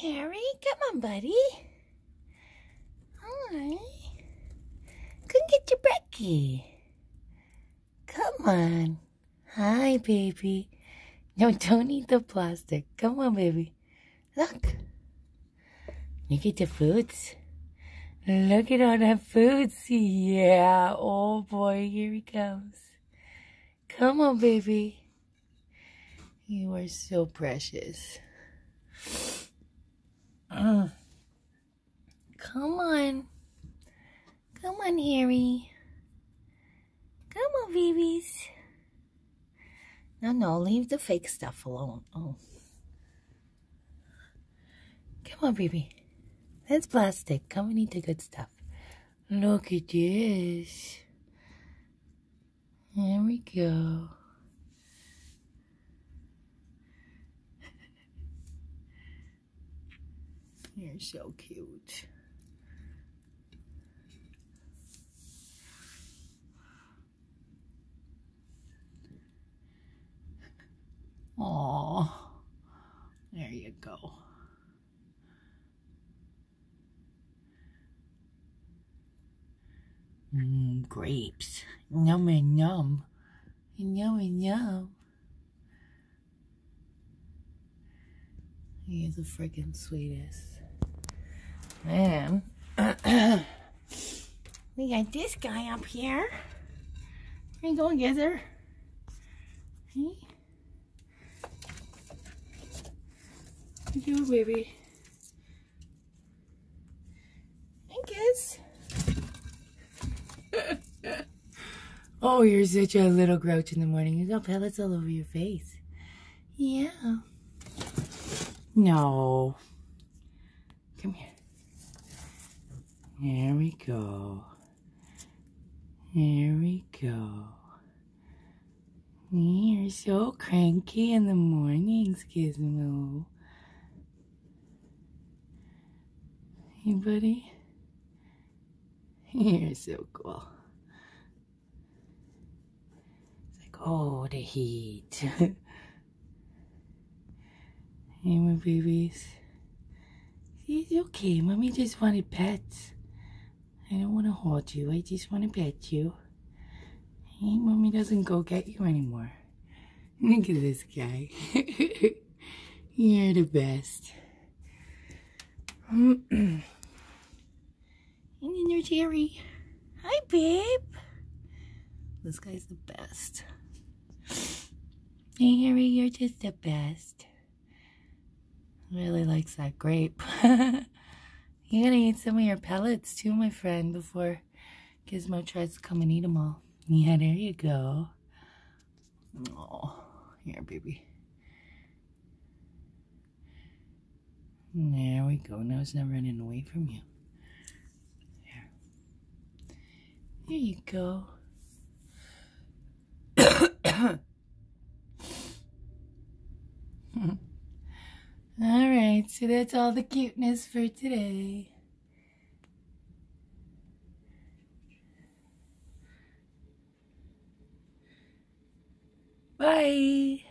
Harry. Come on, buddy. Hi. Come get your brekkie. Come on. Hi, baby. No, don't eat the plastic. Come on, baby. Look. Look at the foods. Look at all the foods. Yeah. Oh, boy. Here he comes. Come on, baby. You are so precious. Uh, come on. Come on, Harry. Come on, babies. No, no, leave the fake stuff alone. Oh. Come on, baby. That's plastic. Come and eat the good stuff. Look at this. There we go. You're so cute. Oh, there you go. Mmm, grapes. Yum and yum. Yum and yum. He's the freaking sweetest. Man. we got this guy up here. Where you going, Gizzard? Hey? What you doing, baby? Hey, Giz. oh, you're such a little grouch in the morning. You got pellets all over your face. Yeah. No. Come here. There we go. There we go. You're so cranky in the mornings, Gizmo. Hey, buddy. You're so cool. It's like, oh, the heat. Hey, my babies. It's okay. Mommy just wanted pets. I don't want to hold you. I just want to pet you. Hey, Mommy doesn't go get you anymore. Look at this guy. You're the best. and then there's Harry. Hi, babe. This guy's the best. Hey, Harry, you're just the best. Really likes that grape. you gotta eat some of your pellets too, my friend, before Gizmo tries to come and eat them all. Yeah, there you go. Oh, here, baby. There we go. Now it's not running away from you. There. There you go. All right, so that's all the cuteness for today. Bye.